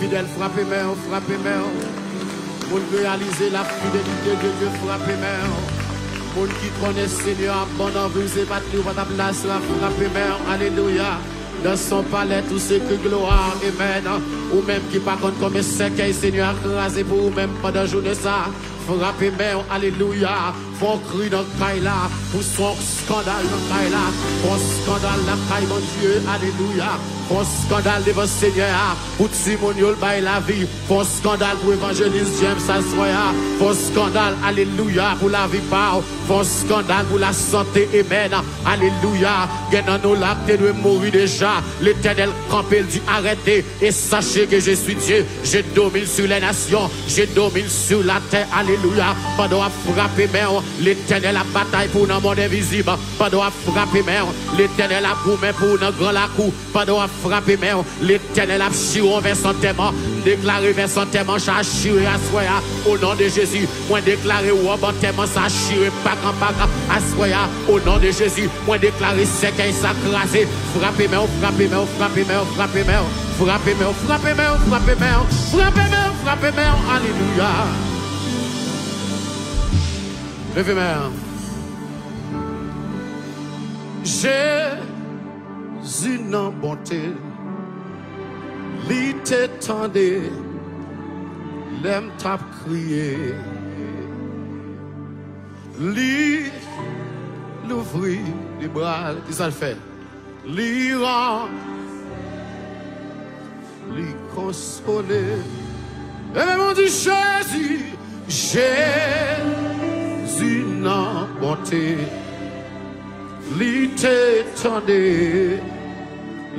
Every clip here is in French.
fidèle, frappez main, frappez main. Pour réaliser la fidélité de Dieu, frappez main. Pour qui connaît Seigneur, bon en vous et battu votre place, frappez main. Alléluia. Dans son palais, tout ce que gloire, amen. Ou même qui par contre comme un Seigneur, crasé pour vous même pendant la journée ça. Frappez main, alléluia. Faut crier dans là, pour son scandale dans là. Pour scandale dans le mon Dieu, alléluia. Pour scandale devant Seigneur, pour Simoniol bail la vie. Pour scandale pour évangéliste James Assoya. Pour scandale, alléluia, pour la vie par. Pour scandale pour la santé, amen. Alléluia. Gagnant nous là, tu dois mourir déjà. L'éternel campé dit arrêtez et sachez que je suis Dieu. Je domine sur les nations, je domine sur la terre, alléluia. Pendant à frapper, mais l'éternel a bataille pour nos monde invisible. Pendant à frapper, mais l'éternel a gourmet pour nos grand la cour. Pendant à frapper, mais l'éternel a chiré vers son témoin. Déclaré vers son témoin, ça chiré à soya. Au nom de Jésus, moi déclaré ou bon témoin, ça pas grand pas à soya. Au nom de Jésus, moi déclaré qu'il s'est crasé. Frappez, mais frappez, mais frappez, mais frappez, mais frappez, mais frappez, mais frappez, mais frappez, mais frappez, mais alléluia. Levez main. Jésus non bonté, li t'étendait, l'aime t'a crié, li l'ouvrit les bras, que ça le fait? Li rend, li consoler. Et même on dit Jésus, Jésus nan bonte Li te tende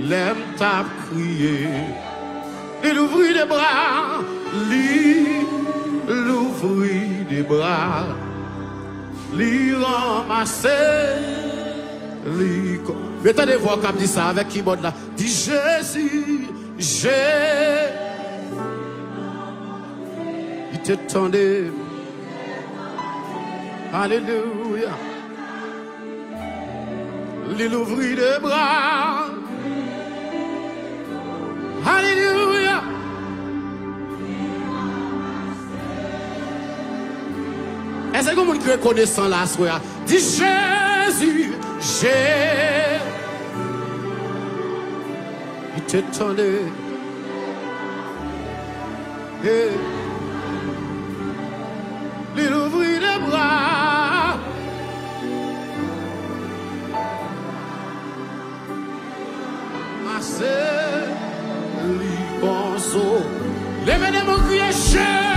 Lem tap kriye. Il ouvri de bra Li l'ouvri de bra. Li ramase Li kon Mwen tende vwa kap di sa avek ki bod la Di Il te Alléluia. Il ouvrit les bras. Alléluia. Est-ce que vous avez reconnaissant là, soir? Dis Jésus, Jésus. Il t'étendait. Et il ouvrit les bras. passer, l'y penser. Les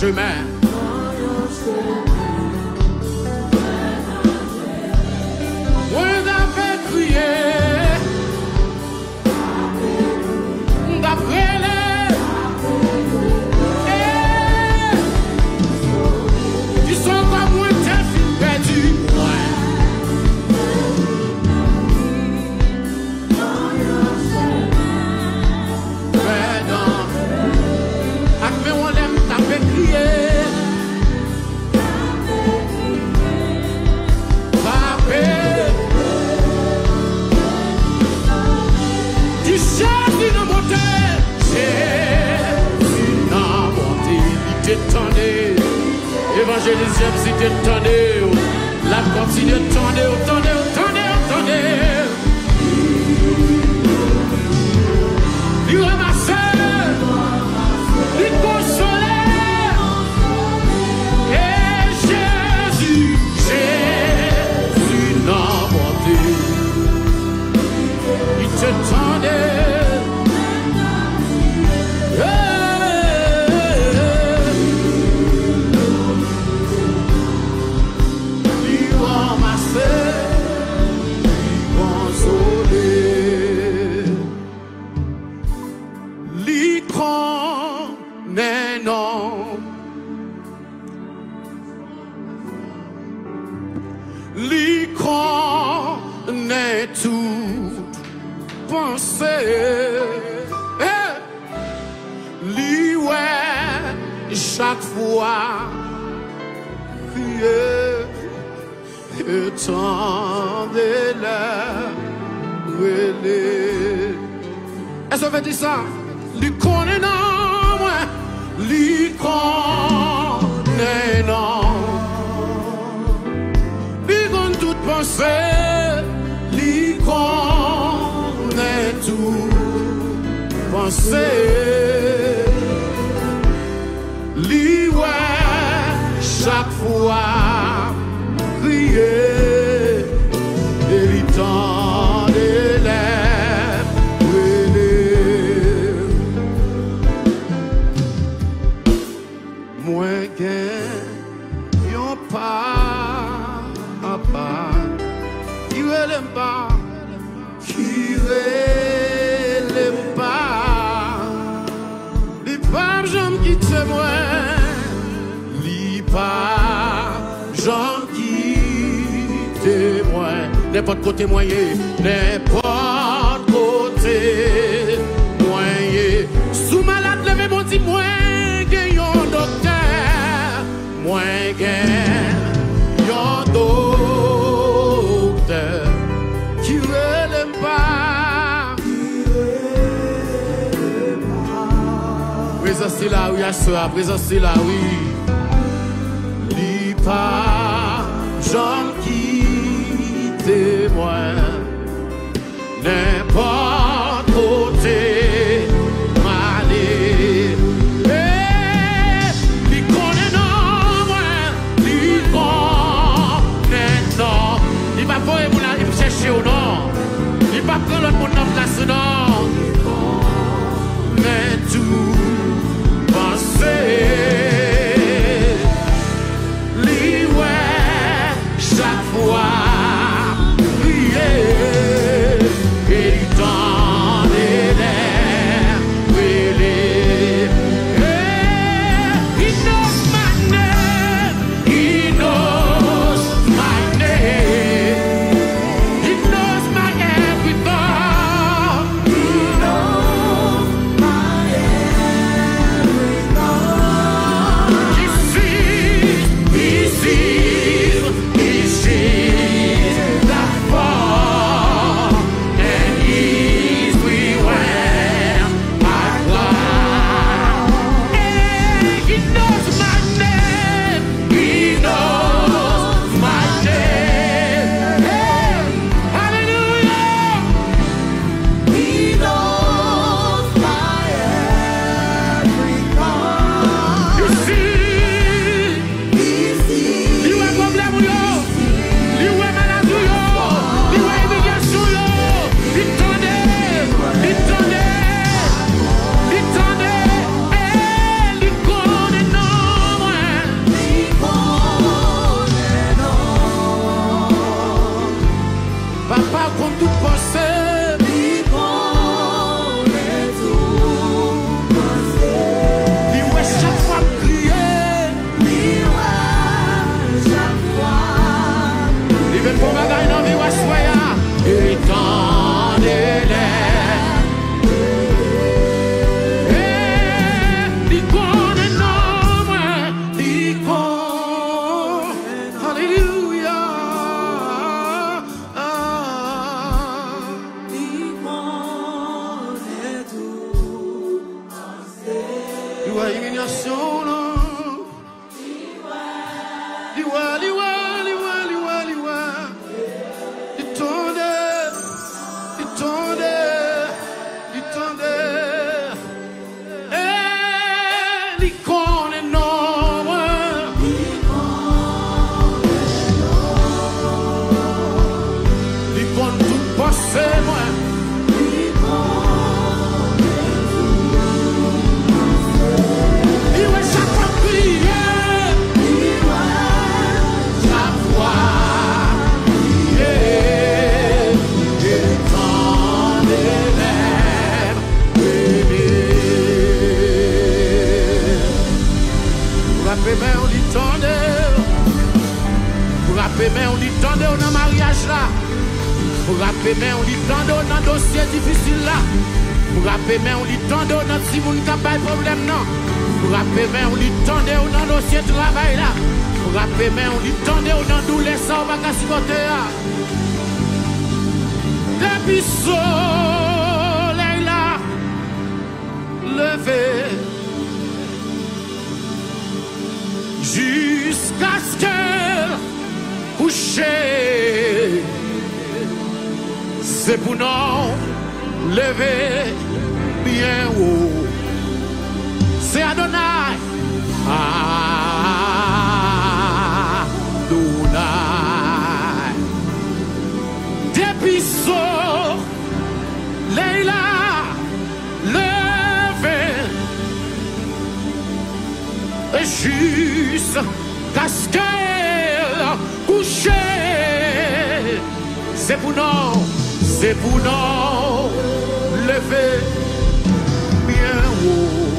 chemin. te tende, evanjelizem si te tende, la konti de tende, oh, tende, tende. Oh. pense li konè tout Pense li wè chak fwa. Femme, j'en quitte moi, lis pas, j'en quitte moi. N'importe côté moyen, n'importe c'est là où il y a ce, à présent c'est là oui. Li pas, j'en quitte moi. Been for my life. Because ou nan maryaj la Pou rappe men ou li tando nan dosye difisil la Pou rappe men ou li tando nan si moun kapay problem nan Pou rappe men ou li tande ou nan dosye travay la Pou rappe men ou li tande ou nan doule sa ou baka ya Depi soley la leve couche c'est pour nous lever bien haut. C'est Adonai. Adonai. Depuis so, Leila, levé. Et juste couche. C'est pour nous c'est pour nous lever bien haut.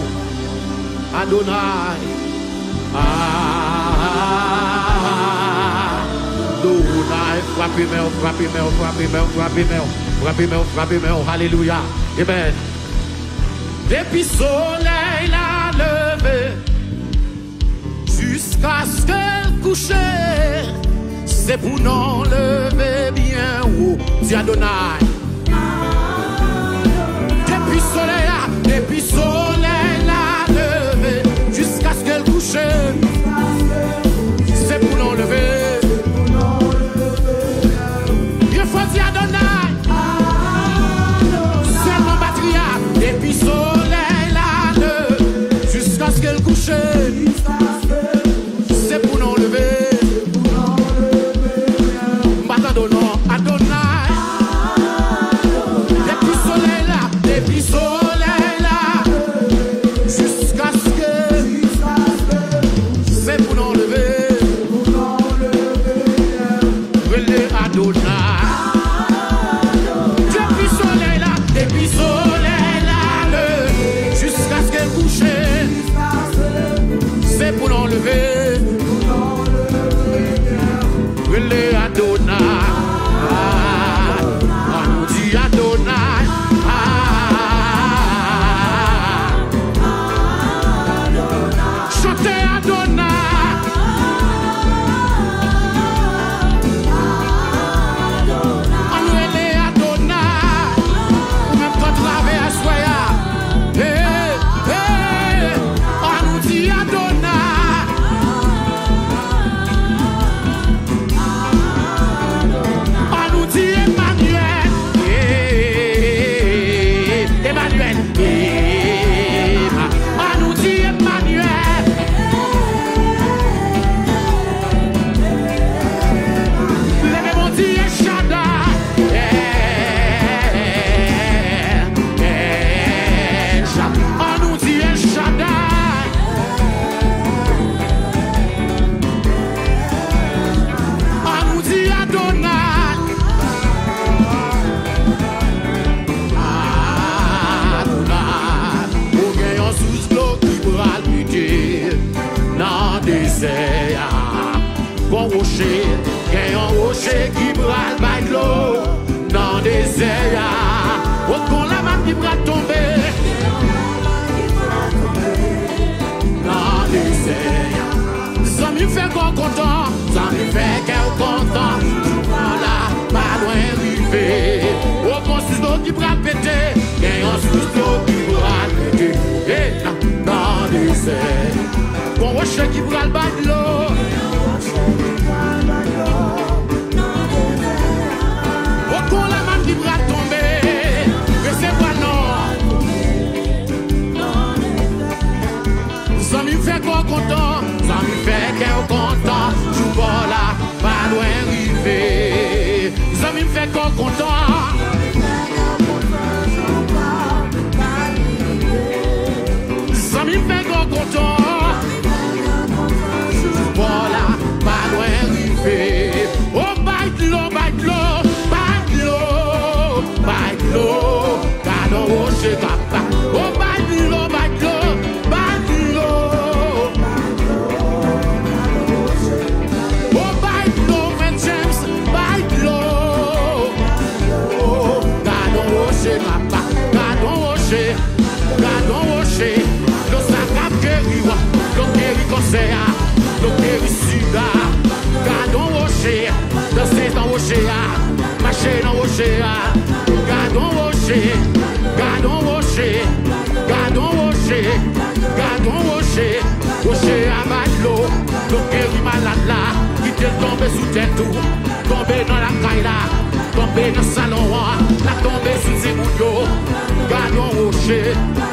Adonai. Adonai. Frappez-moi, frappez-moi, frappez-moi, frappez-moi, frappez-moi, frappez-moi. Alléluia. Amen. Depuis soleil la levé, jusqu'à ce qu'elle couche, c'est pour nous lever bien haut. Dis Adonai. Depuis soleil depuis soleil là levé, jusqu'à ce qu'elle couche, Adonai, Adonai. Fait qu'on content. rocher, gardons rocher, gardons rocher, gardons rocher, gardons rocher, rocher à matelot, l'eau guérit malade là, qui t'est tombé sous tête tout, tombé dans la caille là, tombé dans le salon, la tombé sous ses bouillots, gardons rocher.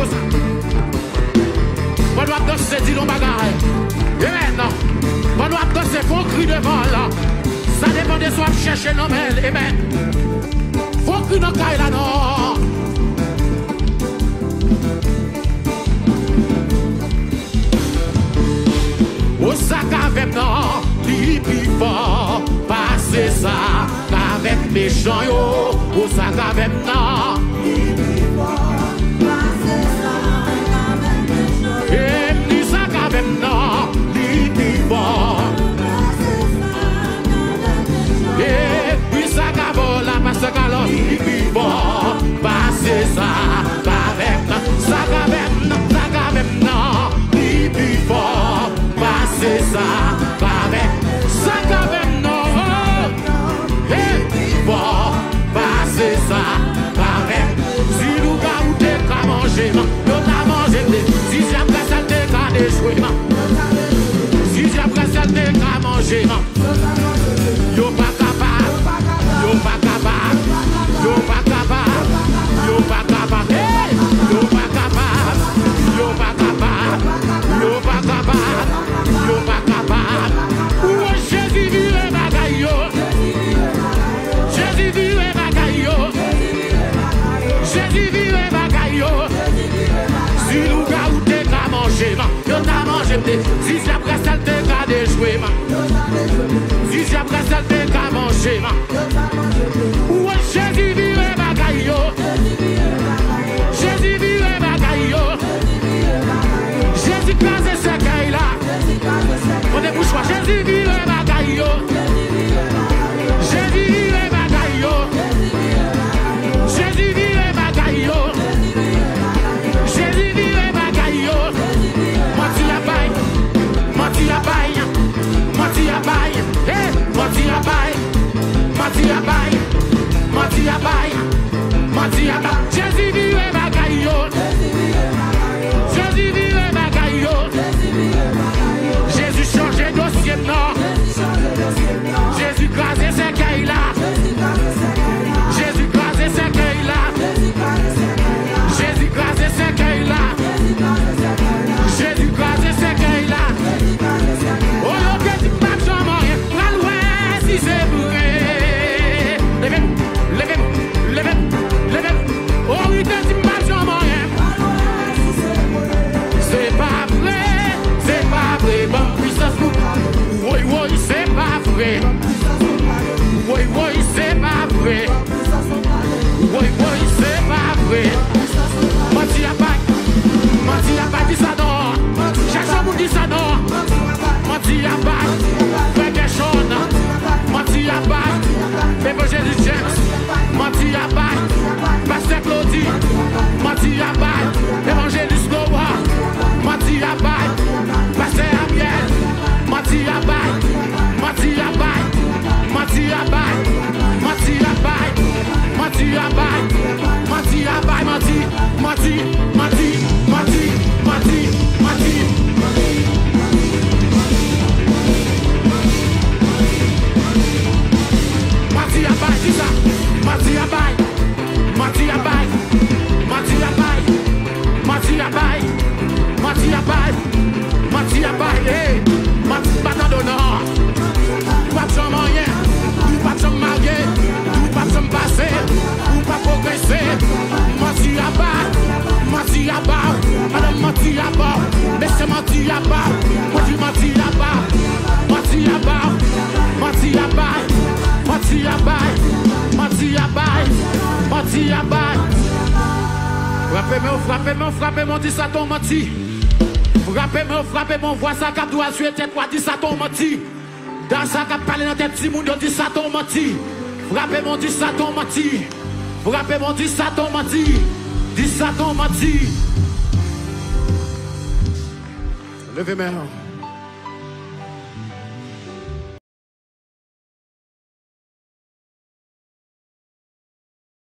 kon sa. Mwen wap dos se di nou bagay. E men, mwen wap dos se fon kri devan la. Sa depan de sou ap chèche nan men, e men. Fon kri nan kay la nan. O sa kavèm nan, li pi fò. Pase sa, kavèm mechon yo. O sa kavèm nan, li pi fò. Vì 对。mati, mati, mati menti à part, menti à part, madame menti à part, mais c'est menti à part, moi je menti à part, menti à part, menti à part, menti à part, menti à part, menti à part. Frappez-moi, frappez-moi, frappez-moi, dis ça ton menti. Frappez-moi, frappez-moi, vois ça cap doit suer tête, dis ça ton menti. Dans ça cap parler dans tête, si moun dis ça ton menti. Frappez-moi, dis ça ton menti. Frappez mon Dieu, Satan m'a dit. Ça ton menti. Dit ton menti. Levez-moi.